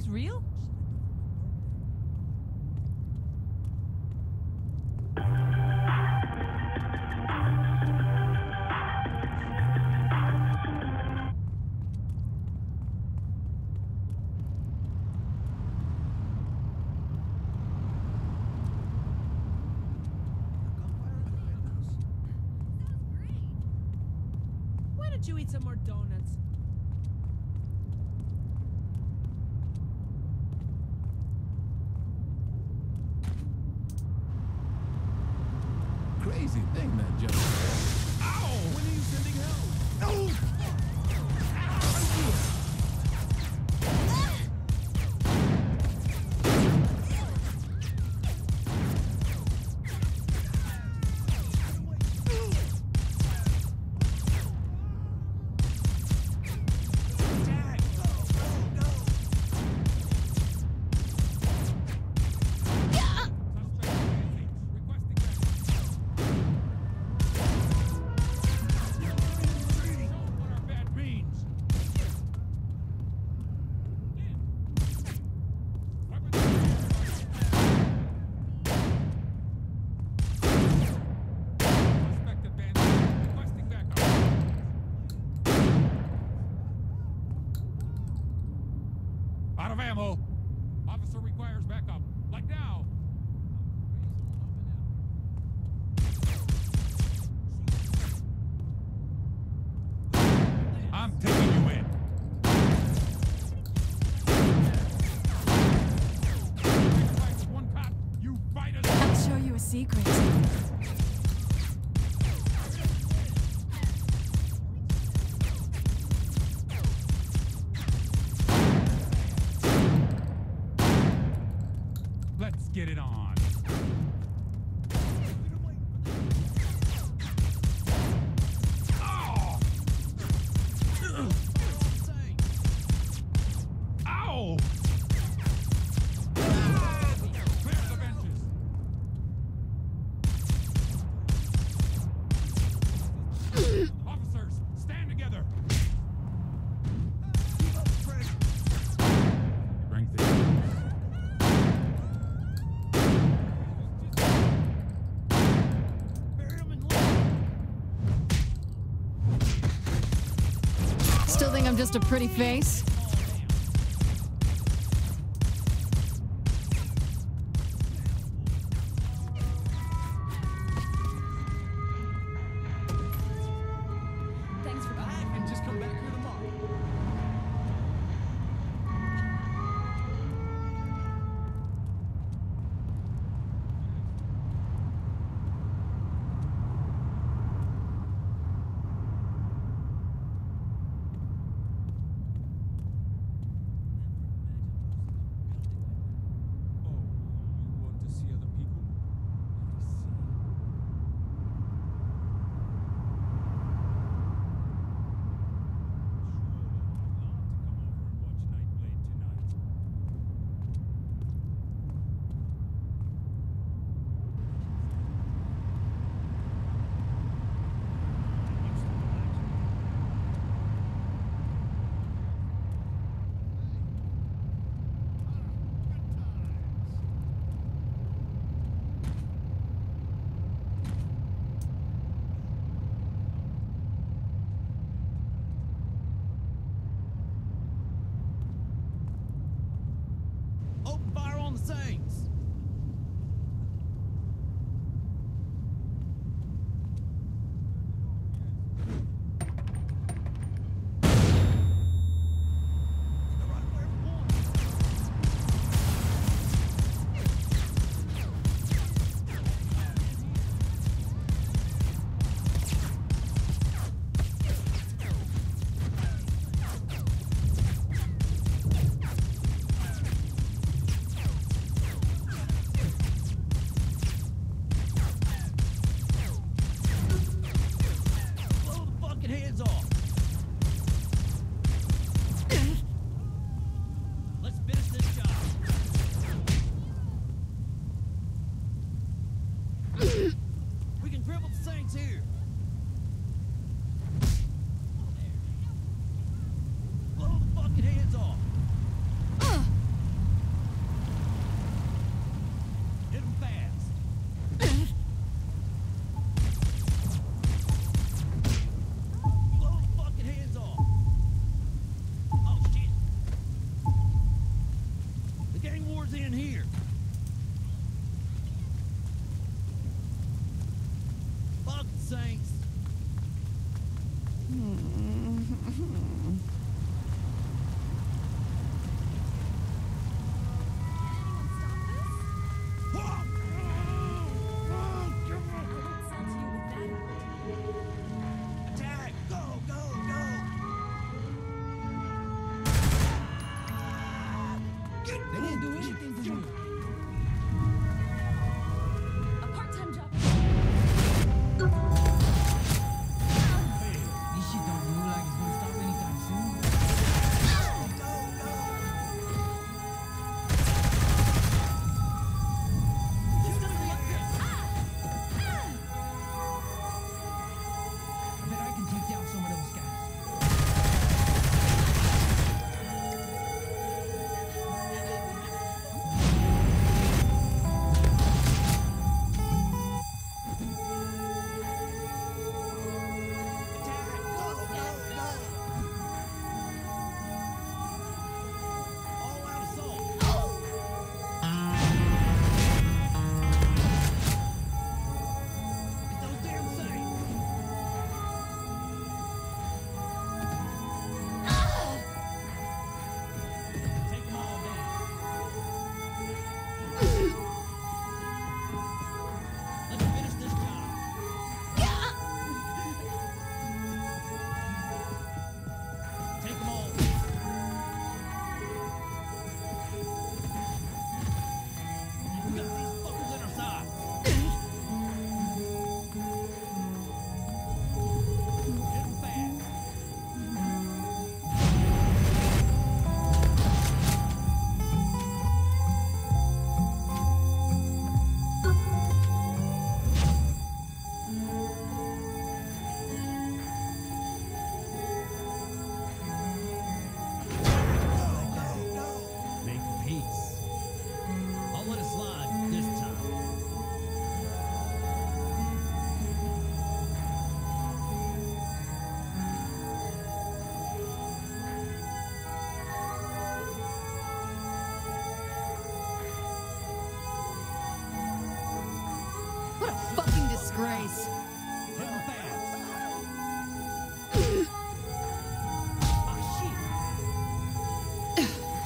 is real? Why don't you eat some more donuts? Out of ammo. Officer requires backup. Like now. I'm just a pretty face. fire on the Saints!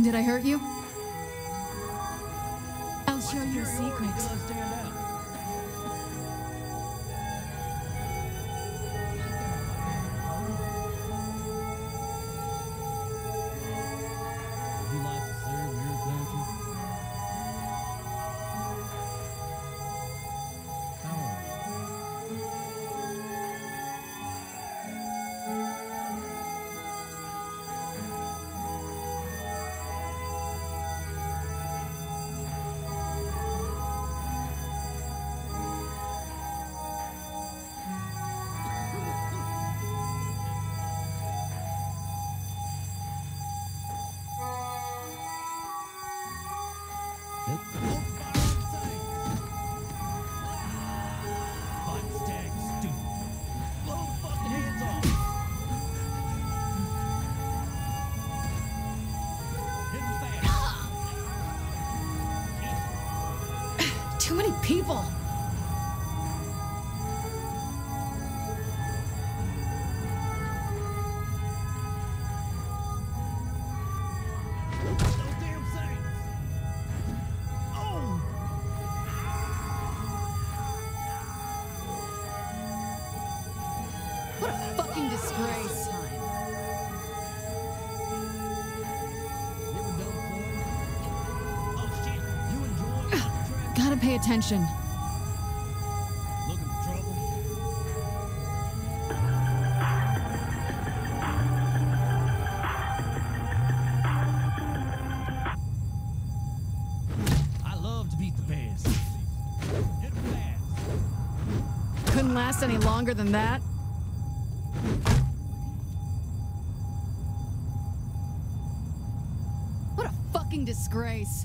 Did I hurt you? people. pay attention. Couldn't last any longer than that. What a fucking disgrace.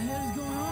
the hell is going on?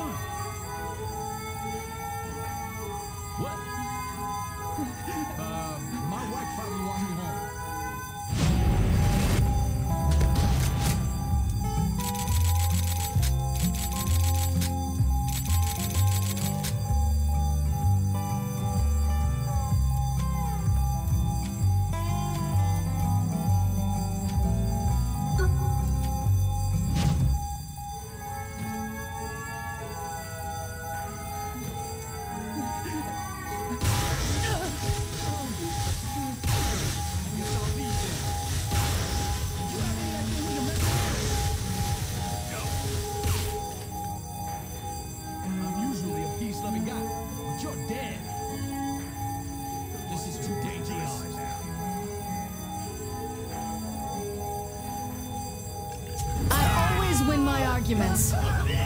Arguments.